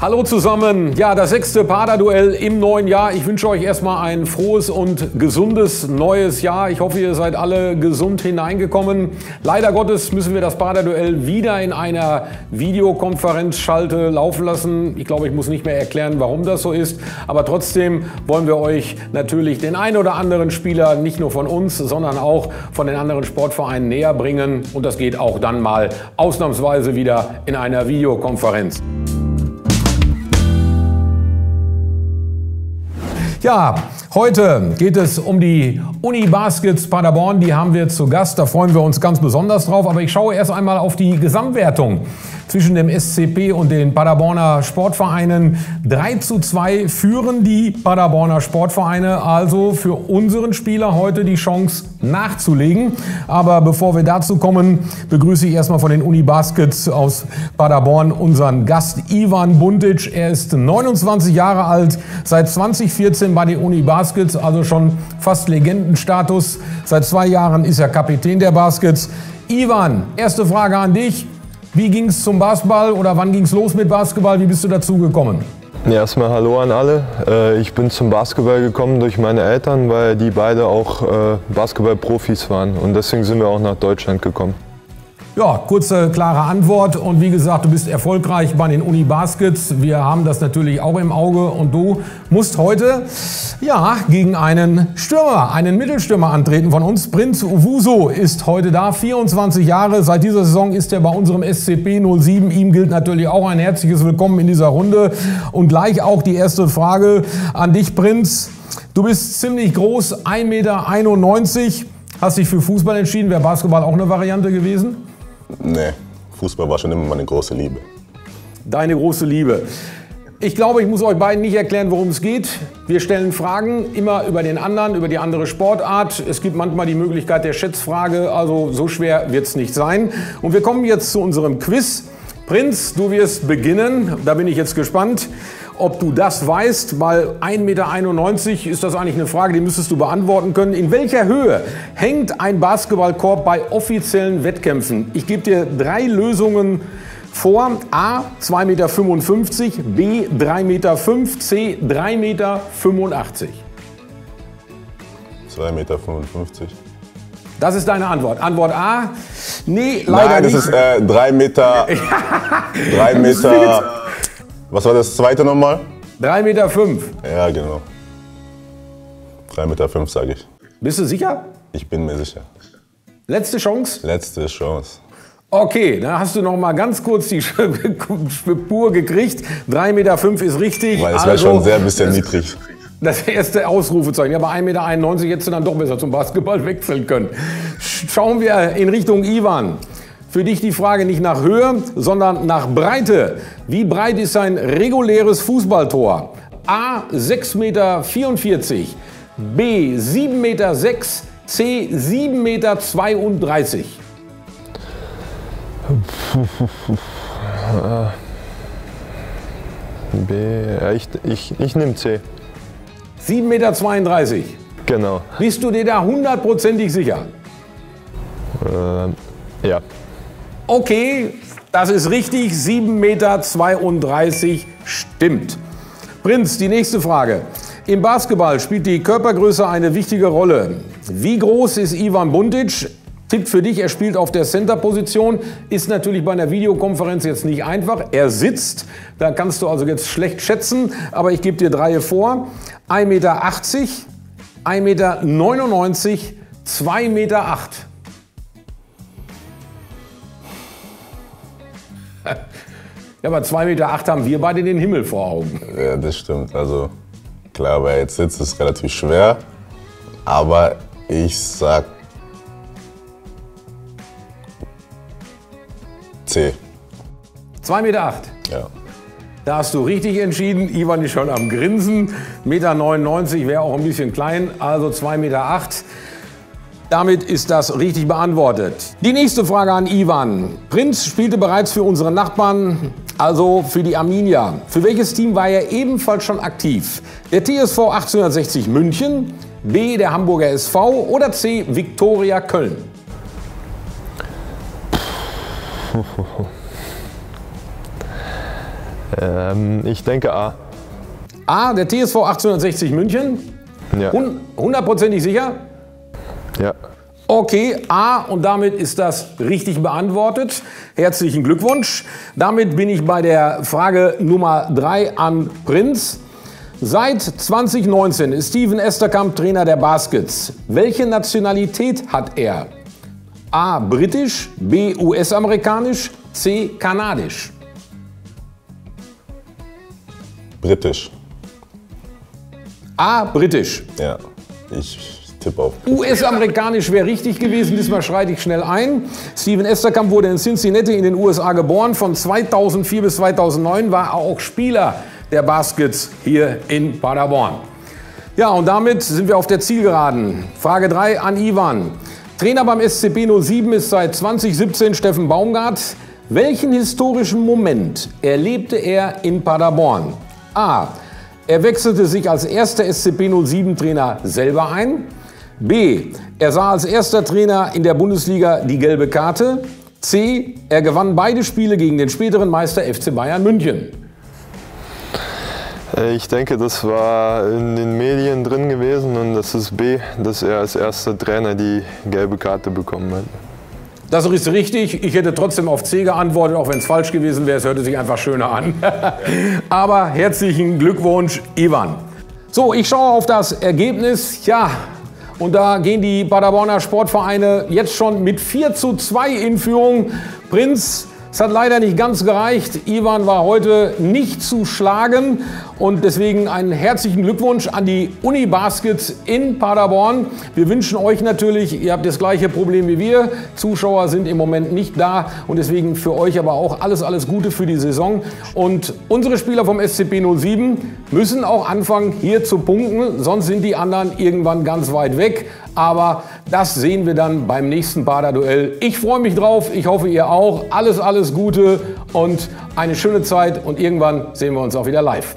Hallo zusammen. Ja, das sechste Paderduell im neuen Jahr. Ich wünsche euch erstmal ein frohes und gesundes neues Jahr. Ich hoffe, ihr seid alle gesund hineingekommen. Leider Gottes müssen wir das Paderduell wieder in einer Videokonferenzschalte laufen lassen. Ich glaube, ich muss nicht mehr erklären, warum das so ist. Aber trotzdem wollen wir euch natürlich den einen oder anderen Spieler nicht nur von uns, sondern auch von den anderen Sportvereinen näher bringen. Und das geht auch dann mal ausnahmsweise wieder in einer Videokonferenz. Ja, heute geht es um die Uni Baskets Paderborn. Die haben wir zu Gast. Da freuen wir uns ganz besonders drauf. Aber ich schaue erst einmal auf die Gesamtwertung zwischen dem SCP und den Paderborner Sportvereinen. 3 zu 2 führen die Paderborner Sportvereine also für unseren Spieler heute die Chance nachzulegen. Aber bevor wir dazu kommen, begrüße ich erstmal von den Uni Baskets aus Paderborn unseren Gast Ivan Buntic. Er ist 29 Jahre alt, seit 2014 bei den Uni Baskets, also schon fast Legendenstatus. Seit zwei Jahren ist er Kapitän der Baskets. Ivan, erste Frage an dich. Wie ging es zum Basketball oder wann ging es los mit Basketball? Wie bist du dazu gekommen? Erstmal Hallo an alle. Äh, ich bin zum Basketball gekommen durch meine Eltern, weil die beide auch äh, Basketballprofis waren. Und deswegen sind wir auch nach Deutschland gekommen. Ja, kurze, klare Antwort. Und wie gesagt, du bist erfolgreich bei den Uni Baskets. Wir haben das natürlich auch im Auge. Und du musst heute ja, gegen einen Stürmer, einen Mittelstürmer antreten von uns. Prinz Uvuso ist heute da, 24 Jahre. Seit dieser Saison ist er bei unserem SCP 07. Ihm gilt natürlich auch ein herzliches Willkommen in dieser Runde. Und gleich auch die erste Frage an dich, Prinz. Du bist ziemlich groß, 1,91 Meter. Hast dich für Fußball entschieden. Wäre Basketball auch eine Variante gewesen? Nee, Fußball war schon immer meine große Liebe. Deine große Liebe. Ich glaube, ich muss euch beiden nicht erklären, worum es geht. Wir stellen Fragen immer über den anderen, über die andere Sportart. Es gibt manchmal die Möglichkeit der Schätzfrage, also so schwer wird es nicht sein. Und wir kommen jetzt zu unserem Quiz. Prinz, du wirst beginnen. Da bin ich jetzt gespannt, ob du das weißt, weil 1,91 Meter ist das eigentlich eine Frage, die müsstest du beantworten können. In welcher Höhe hängt ein Basketballkorb bei offiziellen Wettkämpfen? Ich gebe dir drei Lösungen vor. A 2,55 Meter, B 3,5 Meter, C 3,85 Meter. 2,55 Meter. Das ist deine Antwort. Antwort A? Nee, leider Nein, das nicht. ist äh, 3 Meter. 3 Meter. Was war das zweite nochmal? 3,5 Meter. Fünf. Ja, genau. 3 Meter fünf, sage ich. Bist du sicher? Ich bin mir sicher. Letzte Chance? Letzte Chance. Okay, dann hast du noch mal ganz kurz die Spur gekriegt. 3,5 Meter fünf ist richtig. Weil es wäre Also, schon sehr bisschen niedrig. Das erste Ausrufezeichen. Ja, bei 1,91 Meter hättest du dann doch besser zum Basketball wechseln können. Schauen wir in Richtung Ivan. Für dich die Frage nicht nach Höhe, sondern nach Breite. Wie breit ist ein reguläres Fußballtor? A 6,44 Meter, B 7,6 Meter, C 7,32 Meter. B, ich, ich, ich nehme C. 7,32 Meter. Genau. Bist du dir da hundertprozentig sicher? Ähm, ja. Okay, das ist richtig. 7,32 Meter stimmt. Prinz, die nächste Frage. Im Basketball spielt die Körpergröße eine wichtige Rolle. Wie groß ist Ivan Buntic? Tipp für dich, er spielt auf der Center-Position. Ist natürlich bei einer Videokonferenz jetzt nicht einfach. Er sitzt, da kannst du also jetzt schlecht schätzen, aber ich gebe dir drei vor. 1,80 Meter, 1,99 Meter, 2,8 Meter. Ja, aber 2,8 Meter haben wir beide den Himmel vor Augen. Ja, das stimmt. Also klar, wer jetzt sitzt, ist relativ schwer. Aber ich sag C. 2,8 Meter. Ja. Da hast du richtig entschieden. Ivan ist schon am Grinsen. 1,99 Meter wäre auch ein bisschen klein, also 2,8 Meter. Damit ist das richtig beantwortet. Die nächste Frage an Ivan. Prinz spielte bereits für unsere Nachbarn, also für die Arminia. Für welches Team war er ebenfalls schon aktiv? Der TSV 1860 München, B der Hamburger SV oder C Viktoria Köln? Ähm, ich denke A. A, der TSV 1860 München. Ja. Hun- Hundertprozentig sicher? Ja. Okay, A und damit ist das richtig beantwortet. Herzlichen Glückwunsch. Damit bin ich bei der Frage Nummer 3 an Prinz. Seit 2019 ist Steven Esterkamp Trainer der Baskets. Welche Nationalität hat er? A. Britisch, B. US-amerikanisch, C. Kanadisch. Britisch. A. Britisch. Ja. Ich tippe auf. US-amerikanisch wäre richtig gewesen, diesmal schreite ich schnell ein. Steven Esterkamp wurde in Cincinnati in den USA geboren. Von 2004 bis 2009 war er auch Spieler der Baskets hier in Paderborn. Ja, und damit sind wir auf der Zielgeraden. Frage 3 an Ivan. Trainer beim SCP 07 ist seit 2017 Steffen Baumgart. Welchen historischen Moment erlebte er in Paderborn? A. Er wechselte sich als erster SCP 07 Trainer selber ein. B. Er sah als erster Trainer in der Bundesliga die gelbe Karte. C. Er gewann beide Spiele gegen den späteren Meister FC Bayern München. Äh, Ich denke, das war in den Medien drin gewesen und das ist B, dass er als erster Trainer die gelbe Karte bekommen hat. Das ist richtig. Ich hätte trotzdem auf C geantwortet, auch wenn es falsch gewesen wäre. Es hörte sich einfach schöner an. Aber herzlichen Glückwunsch, Ivan. So, ich schaue auf das Ergebnis. Ja, und da gehen die Paderborner Sportvereine jetzt schon mit 4 zu 2 in Führung. Prinz, es hat leider nicht ganz gereicht. Ivan war heute nicht zu schlagen. Und deswegen einen herzlichen Glückwunsch an die Uni Baskets in Paderborn. Wir wünschen euch natürlich, ihr habt das gleiche Problem wie wir. Zuschauer sind im Moment nicht da. Und deswegen für euch aber auch alles, alles Gute für die Saison. Und unsere Spieler vom SCP 07 müssen auch anfangen, hier zu punkten. Sonst sind die anderen irgendwann ganz weit weg. Aber das sehen wir dann beim nächsten Bader-Duell. Ich freue mich drauf. Ich hoffe, ihr auch. Alles, alles Gute und eine schöne Zeit. Und irgendwann sehen wir uns auch wieder live.